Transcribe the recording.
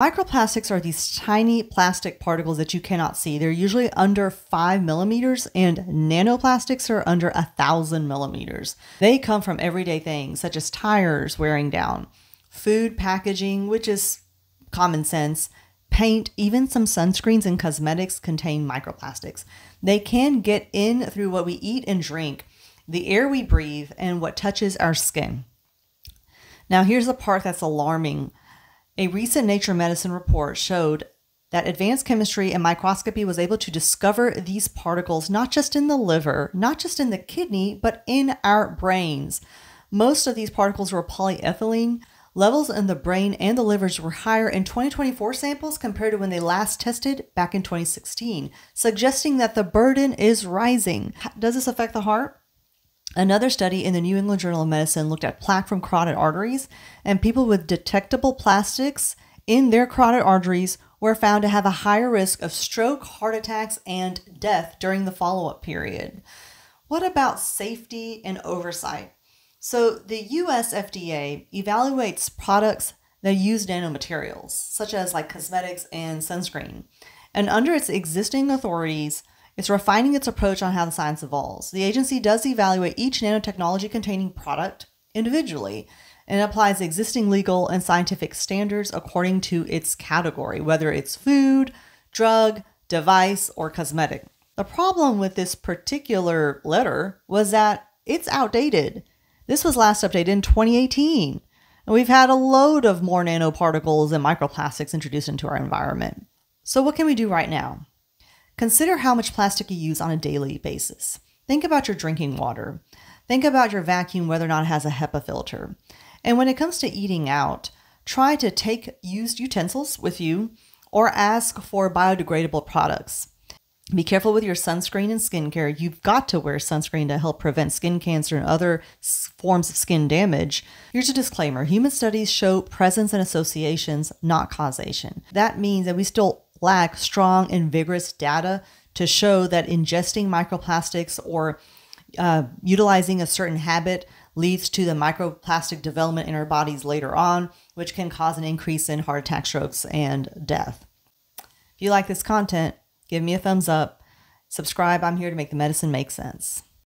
Microplastics are these tiny plastic particles that you cannot see. They're usually under five millimeters, and nanoplastics are under a thousand millimeters. They come from everyday things such as tires wearing down, food packaging, which is common sense, paint, even some sunscreens and cosmetics contain microplastics. They can get in through what we eat and drink, the air we breathe, and what touches our skin. Now, here's the part that's alarming. A recent Nature Medicine report showed that advanced chemistry and microscopy was able to discover these particles not just in the liver, not just in the kidney, but in our brains. Most of these particles were polyethylene. Levels in the brain and the livers were higher in 2024 samples compared to when they last tested back in 2016, suggesting that the burden is rising. Does this affect the heart? Another study in the New England Journal of Medicine looked at plaque from carotid arteries, and people with detectable plastics in their carotid arteries were found to have a higher risk of stroke, heart attacks, and death during the follow up period. What about safety and oversight? So, the US FDA evaluates products that use nanomaterials, such as like cosmetics and sunscreen. And under its existing authorities, it's refining its approach on how the science evolves. The agency does evaluate each nanotechnology containing product individually and applies existing legal and scientific standards according to its category, whether it's food, drug, device, or cosmetic. The problem with this particular letter was that it's outdated. This was last updated in 2018, and we've had a load of more nanoparticles and microplastics introduced into our environment. So, what can we do right now? Consider how much plastic you use on a daily basis. Think about your drinking water. Think about your vacuum, whether or not it has a HEPA filter. And when it comes to eating out, try to take used utensils with you or ask for biodegradable products. Be careful with your sunscreen and skincare. You've got to wear sunscreen to help prevent skin cancer and other forms of skin damage. Here's a disclaimer human studies show presence and associations, not causation. That means that we still lack strong and vigorous data to show that ingesting microplastics or uh, utilizing a certain habit leads to the microplastic development in our bodies later on, which can cause an increase in heart attack, strokes, and death. If you like this content, give me a thumbs up. Subscribe. I'm here to make the medicine make sense.